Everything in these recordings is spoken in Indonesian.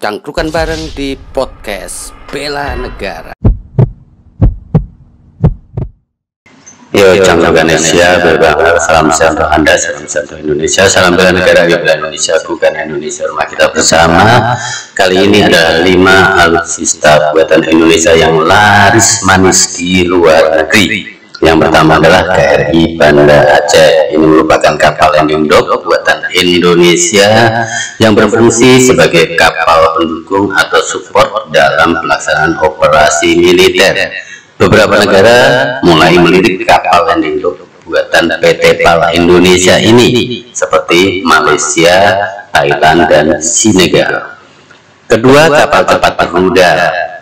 Cangkrukan bareng di podcast Bela Negara. Yo, cangkrukan Indonesia, berbangga, salam sehat untuk Anda, salam sehat untuk Indonesia, salam bela negara, yo bela Indonesia, bukan Indonesia, rumah kita bersama. Kali ini ada lima alutsista buatan Indonesia yang laris manis di luar negeri. Yang pertama adalah KRI Banda Aceh. Ini merupakan kapal landing dock buatan Indonesia yang berfungsi sebagai kapal pendukung atau support dalam pelaksanaan operasi militer. Beberapa negara mulai melirik kapal landing dock buatan PT PAL Indonesia ini seperti Malaysia, Thailand, dan Senegal. Kedua, kapal cepat rudal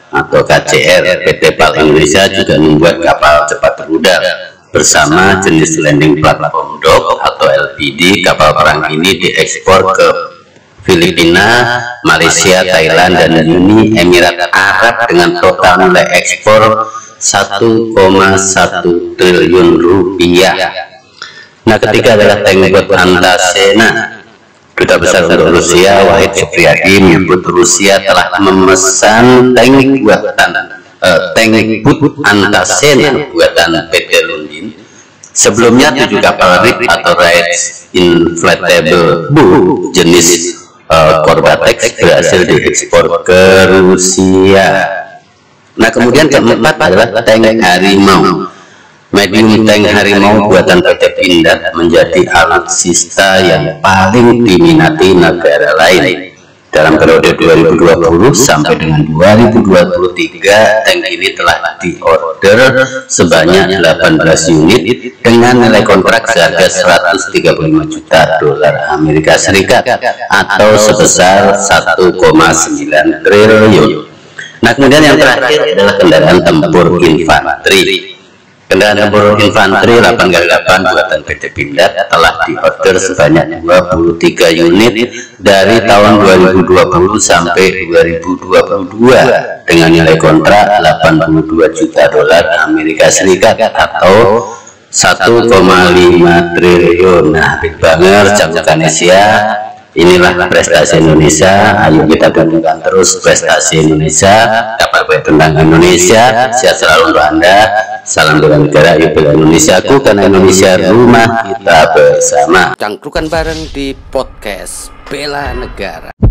atau KCR PT PAL Indonesia juga membuat kapal cepat rudal bersama jenis landing platform dock atau LPD kapal perang ini diekspor ke Filipina, Malaysia, Thailand, dan Uni Emirat Arab dengan total nilai ekspor 1,1 triliun rupiah. Nah, ketiga adalah tank buat Antasena Duta Besar untuk Rusia Wahid Supriyadi menyebut Rusia telah memesan tank buatan uh, but Antasena buatan PT Lundin. Sebelumnya tujuh kapal RIP atau Right Inflatable boat jenis uh, Corvatex berhasil diekspor ke Rusia. Nah kemudian keempat adalah tank Harimau Medium tank harimau buatan PT Pindad menjadi alutsista yang paling diminati negara lain. Dalam periode 2020 sampai dengan 2023, tank ini telah diorder sebanyak 18 unit dengan nilai kontrak seharga 135 juta dolar Amerika Serikat atau sebesar 1,9 triliun. Nah, kemudian yang terakhir adalah kendaraan tempur infanteri Kendaraan tempur infanteri 8x8 buatan PT Pindad telah diorder sebanyak 23 unit dari tahun 2020 sampai 2022 dengan nilai kontrak 82 juta dolar Amerika Serikat atau 1,5 triliun. Nah, Big Banger, Jambukan Asia, inilah prestasi Indonesia. Ayo kita dukungkan terus prestasi Indonesia. Dapat tentang Indonesia. Sehat selalu untuk anda. Salam bela negara yuk bela Indonesia aku karena Indonesia rumah kita bersama. Cangkrukan bareng di podcast Bela Negara